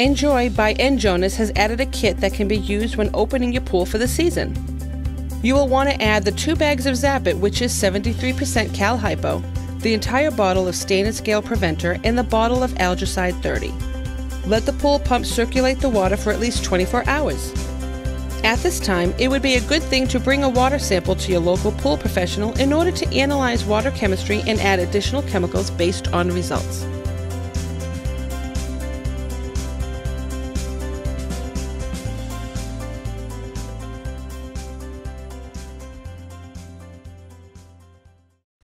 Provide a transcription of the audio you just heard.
Enjoy by N Jonas has added a kit that can be used when opening your pool for the season. You will want to add the two bags of Zappit, which is 73% Cal Hypo, the entire bottle of stain and scale preventer, and the bottle of Algaecide 30. Let the pool pump circulate the water for at least 24 hours. At this time, it would be a good thing to bring a water sample to your local pool professional in order to analyze water chemistry and add additional chemicals based on results.